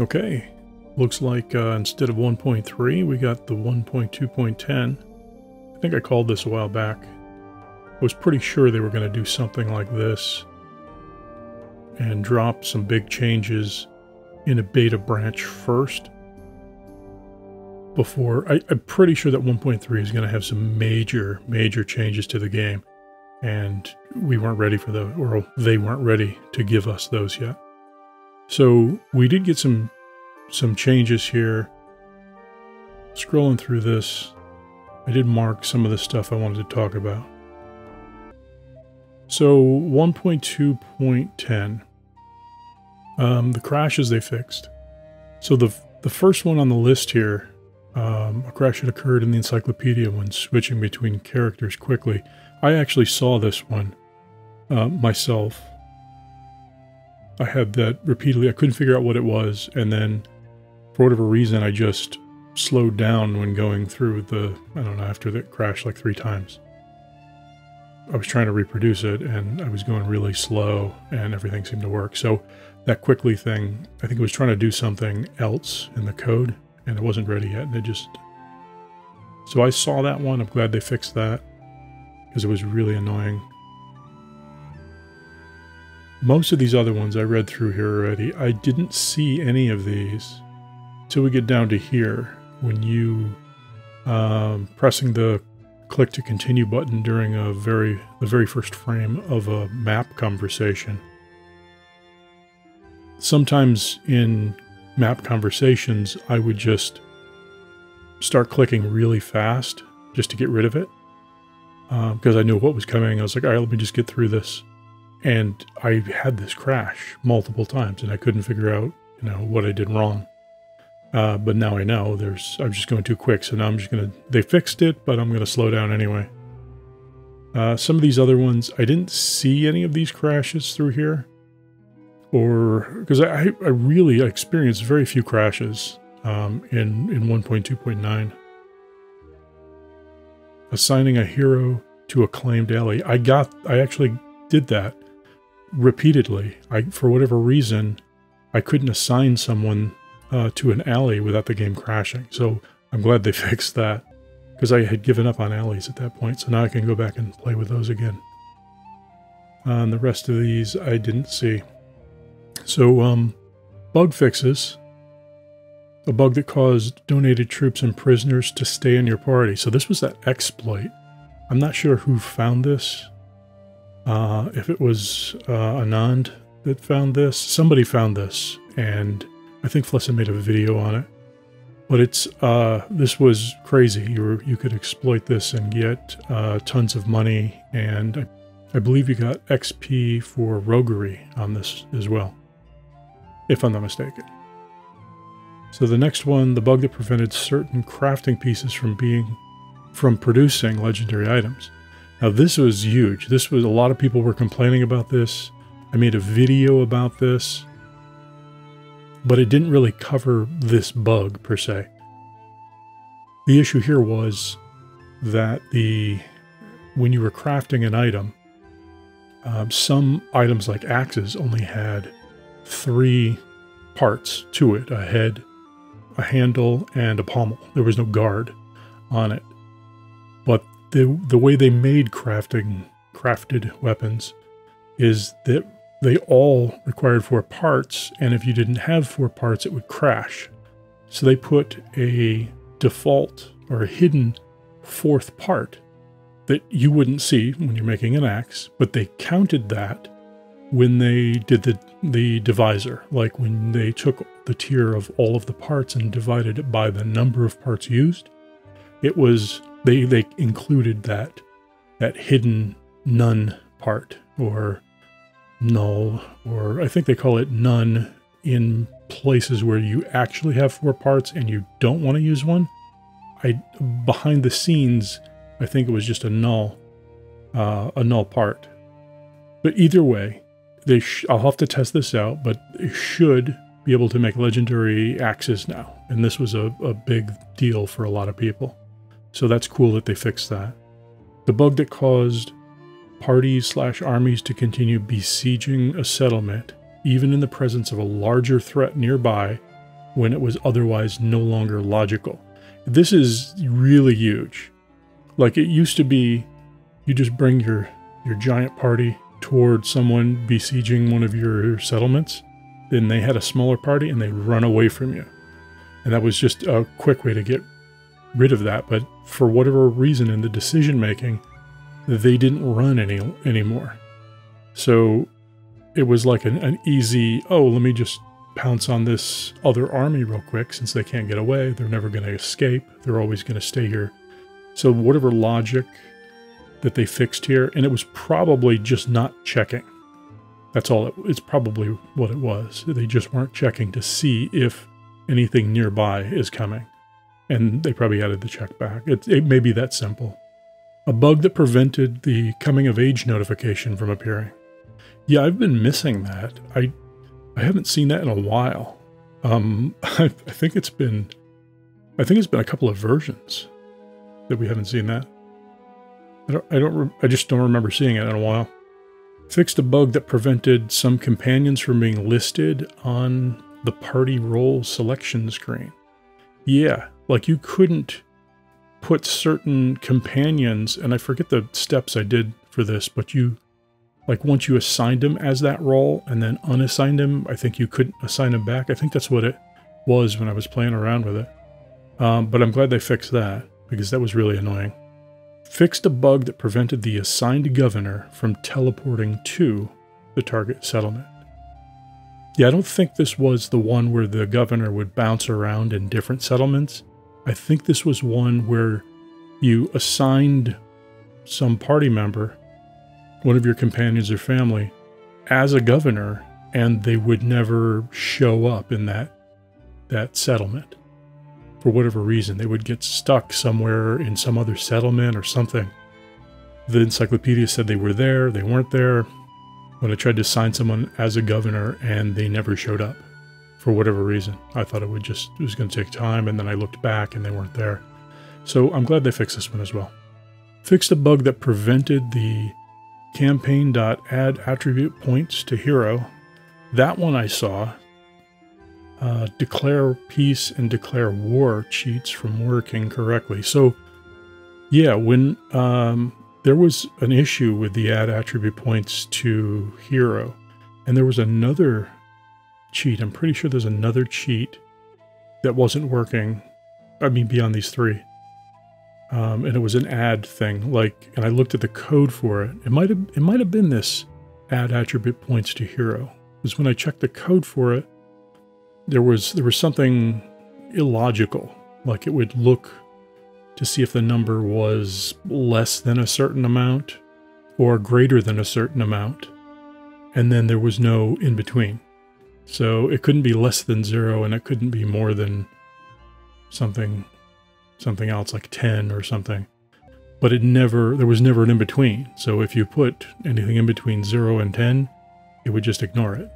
Okay, looks like uh, instead of 1.3, we got the 1.2.10. I think I called this a while back. I was pretty sure they were going to do something like this and drop some big changes in a beta branch first before I, am pretty sure that 1.3 is going to have some major major changes to the game and we weren't ready for those or they weren't ready to give us those yet so we did get some some changes here scrolling through this i did mark some of the stuff i wanted to talk about so 1.2.10 um, the crashes they fixed so the the first one on the list here um, a crash had occurred in the encyclopedia when switching between characters quickly. I actually saw this one uh, myself. I had that repeatedly. I couldn't figure out what it was, and then for whatever reason, I just slowed down when going through the, I don't know, after that crash like three times. I was trying to reproduce it, and I was going really slow, and everything seemed to work. So that quickly thing, I think it was trying to do something else in the code and it wasn't ready yet. And it just. So I saw that one. I'm glad they fixed that because it was really annoying. Most of these other ones I read through here already. I didn't see any of these until we get down to here when you um, pressing the click to continue button during a very the very first frame of a map conversation. Sometimes in map conversations, I would just start clicking really fast just to get rid of it because um, I knew what was coming. I was like, all right, let me just get through this. And I had this crash multiple times and I couldn't figure out, you know, what I did wrong. Uh, but now I know there's, I'm just going too quick. So now I'm just going to, they fixed it, but I'm going to slow down anyway. Uh, some of these other ones, I didn't see any of these crashes through here or because I, I really experienced very few crashes um, in, in 1.2.9. Assigning a hero to a claimed alley. I got, I actually did that repeatedly. I, for whatever reason, I couldn't assign someone uh, to an alley without the game crashing. So I'm glad they fixed that because I had given up on alleys at that point. So now I can go back and play with those again. Uh, and the rest of these I didn't see. So, um, bug fixes. A bug that caused donated troops and prisoners to stay in your party. So this was that exploit. I'm not sure who found this. Uh, if it was uh, Anand that found this, somebody found this, and I think Flessa made a video on it. But it's uh, this was crazy. You were, you could exploit this and get uh, tons of money, and I, I believe you got XP for roguery on this as well if I'm not mistaken. So the next one, the bug that prevented certain crafting pieces from being from producing legendary items. Now this was huge. This was a lot of people were complaining about this. I made a video about this, but it didn't really cover this bug per se. The issue here was that the when you were crafting an item, um, some items like axes only had three parts to it a head, a handle, and a pommel. There was no guard on it. The, the way they made crafting crafted weapons is that they all required four parts, and if you didn't have four parts, it would crash. So they put a default or a hidden fourth part that you wouldn't see when you're making an axe, but they counted that when they did the, the divisor, like when they took the tier of all of the parts and divided it by the number of parts used, it was, they, they included that, that hidden none part or null, or I think they call it none in places where you actually have four parts and you don't want to use one. I, behind the scenes, I think it was just a null, uh, a null part. But either way, they I'll have to test this out, but they should be able to make legendary axes now. And this was a, a big deal for a lot of people. So that's cool that they fixed that. The bug that caused parties slash armies to continue besieging a settlement, even in the presence of a larger threat nearby, when it was otherwise no longer logical. This is really huge. Like it used to be, you just bring your your giant party toward someone besieging one of your settlements, then they had a smaller party and they run away from you. And that was just a quick way to get rid of that. But for whatever reason in the decision making, they didn't run any anymore. So it was like an, an easy, oh, let me just pounce on this other army real quick since they can't get away. They're never going to escape. They're always going to stay here. So whatever logic that they fixed here, and it was probably just not checking. That's all. It, it's probably what it was. They just weren't checking to see if anything nearby is coming. And they probably added the check back. It, it may be that simple. A bug that prevented the coming of age notification from appearing. Yeah, I've been missing that. I I haven't seen that in a while. Um, I, I think it's been, I think it's been a couple of versions that we haven't seen that. I don't, I don't, I just don't remember seeing it in a while. Fixed a bug that prevented some companions from being listed on the party role selection screen. Yeah, like you couldn't put certain companions, and I forget the steps I did for this, but you like once you assigned him as that role and then unassigned him, I think you couldn't assign him back. I think that's what it was when I was playing around with it. Um, but I'm glad they fixed that because that was really annoying. Fixed a bug that prevented the assigned governor from teleporting to the target settlement. Yeah, I don't think this was the one where the governor would bounce around in different settlements. I think this was one where you assigned some party member one of your companions or family as a governor and they would never show up in that that settlement. For whatever reason they would get stuck somewhere in some other settlement or something. The encyclopedia said they were there they weren't there. When i tried to sign someone as a governor and they never showed up for whatever reason i thought it would just it was going to take time and then i looked back and they weren't there so i'm glad they fixed this one as well fixed a bug that prevented the campaign.add attribute points to hero. That one I saw. Uh, declare peace and declare war cheats from working correctly. So, yeah, when um, there was an issue with the add attribute points to hero, and there was another cheat. I'm pretty sure there's another cheat that wasn't working. I mean, beyond these three um, and it was an add thing. Like, and I looked at the code for it. It might have it might have been this add attribute points to hero. Because when I checked the code for it, there was there was something illogical. Like it would look to see if the number was less than a certain amount or greater than a certain amount, and then there was no in between. So it couldn't be less than zero, and it couldn't be more than something something else like 10 or something. But it never, there was never an in between. So if you put anything in between 0 and 10, it would just ignore it.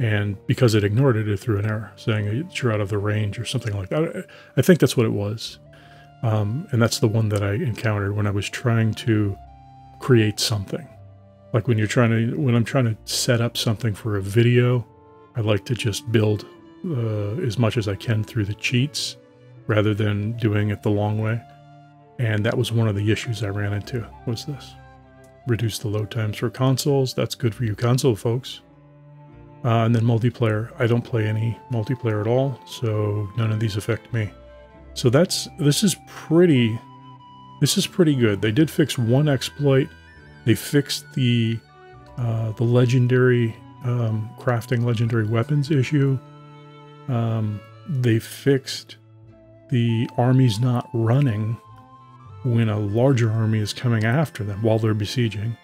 And because it ignored it, it threw an error saying you're out of the range or something like that. I think that's what it was. Um, and that's the one that I encountered when I was trying to create something. Like when you're trying to, when I'm trying to set up something for a video, I like to just build uh, as much as I can through the cheats rather than doing it the long way. And that was one of the issues I ran into was this. Reduce the load times for consoles. That's good for you console folks. Uh, and then multiplayer. I don't play any multiplayer at all, so none of these affect me. So that's this is pretty this is pretty good. They did fix one exploit. They fixed the uh, the legendary um, crafting legendary weapons issue. Um, they fixed the army's not running when a larger army is coming after them while they're besieging.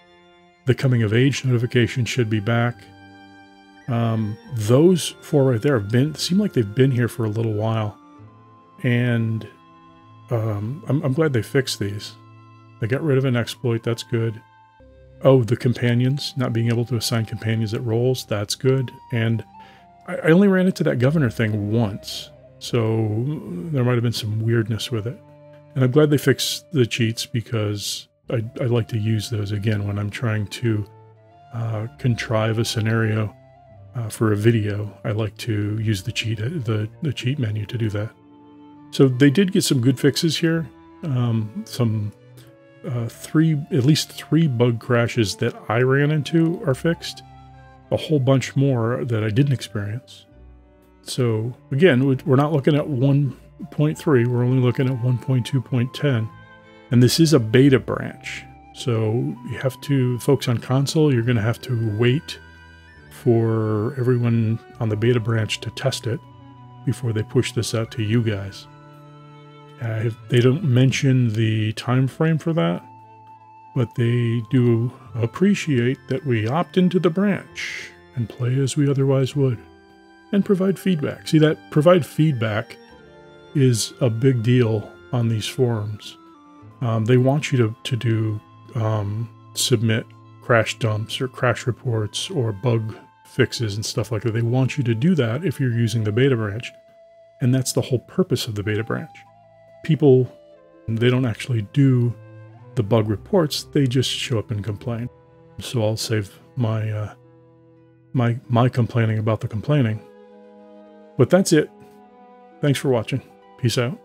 The coming of age notification should be back. Um, those four right there have been seem like they've been here for a little while, and um, I'm, I'm glad they fixed these. They got rid of an exploit. That's good. Oh, the companions not being able to assign companions at roles. That's good. And I, I only ran into that governor thing once. So there might have been some weirdness with it. And I'm glad they fixed the cheats because I, I like to use those again when I'm trying to uh, contrive a scenario uh, for a video, I like to use the cheat the the cheat menu to do that. So they did get some good fixes here. Um, some uh, three, at least three bug crashes that I ran into are fixed. A whole bunch more that I didn't experience. So again, we're not looking at 1.3. We're only looking at 1.2.10, and this is a beta branch. So you have to, folks on console, you're going to have to wait for everyone on the beta branch to test it before they push this out to you guys. Uh, they don't mention the time frame for that, but they do appreciate that we opt into the branch and play as we otherwise would and provide feedback. See that provide feedback is a big deal on these forums. Um, they want you to, to do um, submit crash dumps or crash reports or bug fixes and stuff like that. They want you to do that if you're using the beta branch. And that's the whole purpose of the beta branch people, they don't actually do the bug reports, they just show up and complain. So I'll save my, uh, my, my complaining about the complaining. But that's it. Thanks for watching. Peace out.